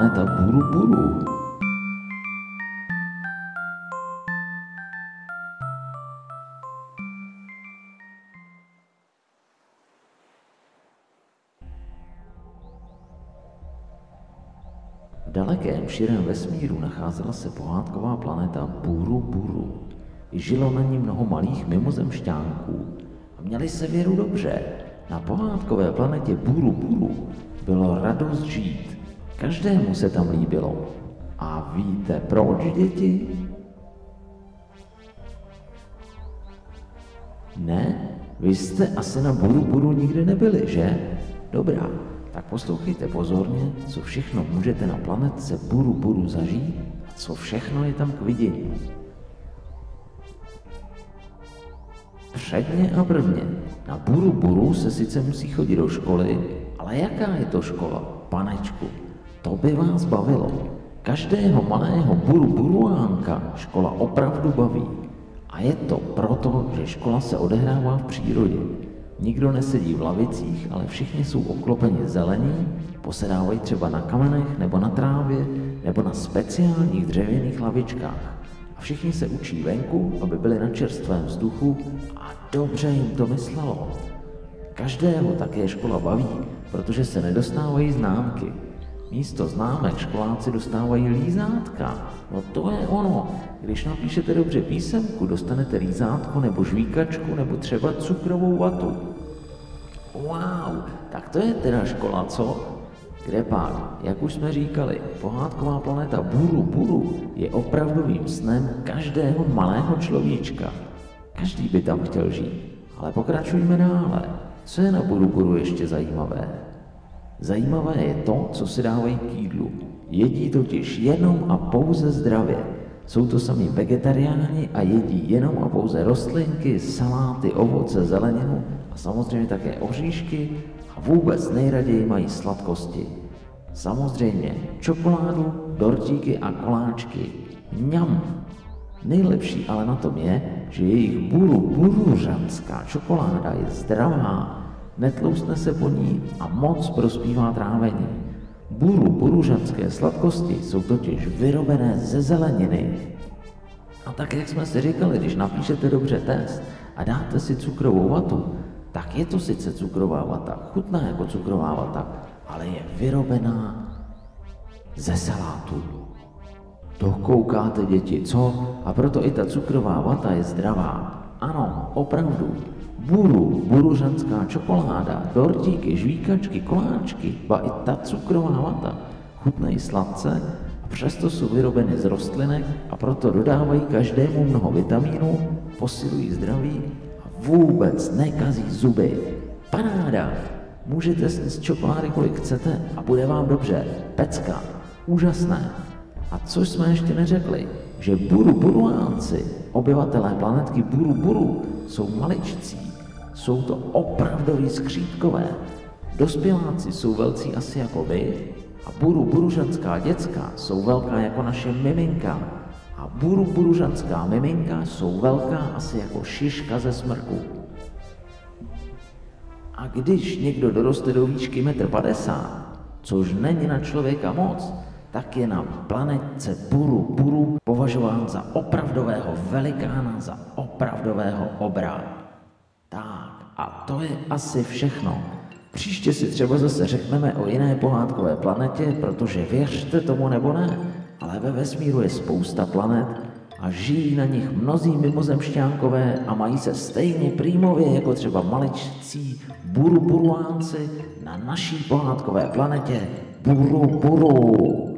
Buru Buru. V dalekém širém vesmíru nacházela se pohádková planeta Buru Buru. Žilo na ní mnoho malých mimozemšťánků a měli se věru dobře. Na pohádkové planetě Buru Buru bylo radost žít. Každému se tam líbilo. A víte proč, děti? Ne, vy jste asi na Buru Buru nikdy nebyli, že? Dobrá, tak poslouchejte pozorně, co všechno můžete na planetce Buru Buru zažít a co všechno je tam k vidění. Předně a prvně, na Buru Buru se sice musí chodit do školy, ale jaká je to škola, panečku? To by vás bavilo. Každého malého Buru Buruánka škola opravdu baví. A je to proto, že škola se odehrává v přírodě. Nikdo nesedí v lavicích, ale všichni jsou obklopeni zelení, posedávají třeba na kamenech nebo na trávě nebo na speciálních dřevěných lavičkách. A všichni se učí venku, aby byli na čerstvém vzduchu a dobře jim to myslelo. Každého také škola baví, protože se nedostávají známky. Místo známek školáci dostávají lízátka. No to je ono. Když napíšete dobře písemku, dostanete lízátko nebo žvíkačku nebo třeba cukrovou vatu. Wow, tak to je teda škola, co? Kde pak, jak už jsme říkali, pohádková planeta Buru Buru je opravdovým snem každého malého človíčka. Každý by tam chtěl žít. Ale pokračujme dále. Co je na Buru Buru ještě zajímavé? Zajímavé je to, co si dávají k jídlu. Jedí totiž jenom a pouze zdravě. Jsou to sami vegetariáni a jedí jenom a pouze rostlinky, saláty, ovoce, zeleninu a samozřejmě také oříšky a vůbec nejraději mají sladkosti. Samozřejmě čokoládu, dortíky a koláčky. Mňam! Nejlepší ale na tom je, že jejich buru buružanská čokoláda je zdravá, netloustne se po ní a moc prospívá trávení. Buru buružanské sladkosti jsou totiž vyrobené ze zeleniny. A tak, jak jsme si říkali, když napíšete dobře test a dáte si cukrovou vatu, tak je to sice cukrová vata, chutná jako cukrová vata, ale je vyrobená ze salátu. To koukáte, děti, co? A proto i ta cukrová vata je zdravá. Ano, opravdu. Buru, buružanská čokoláda, dortíky, žvíkačky, koláčky, ba i ta cukrová vata chutnají sladce a přesto jsou vyrobeny z rostlinek a proto dodávají každému mnoho vitamínů, posilují zdraví a vůbec nekazí zuby. Paráda! Můžete sníst čokolády, kolik chcete a bude vám dobře. Pecka. Úžasné. A co jsme ještě neřekli, že Buru Buruánci, obyvatelé planetky Buru Buru, jsou maličcí. Jsou to opravdoví skřítkové. Dospěláci jsou velcí asi jako vy a Buru Buružanská děcka jsou velká jako naše miminka. A Buru Buružanská miminka jsou velká asi jako šiška ze smrku. A když někdo doroste do výšky 1,50 m, což není na člověka moc, tak je na planetce Buru Buru považován za opravdového velikána, za opravdového obra. Tak, a to je asi všechno. Příště si třeba zase řekneme o jiné pohádkové planetě, protože věřte tomu nebo ne, ale ve vesmíru je spousta planet a žijí na nich mnozí mimozemšťánkové a mají se stejně prýmově jako třeba maličcí buruburuánci na naší pohádkové planetě Buru Buru.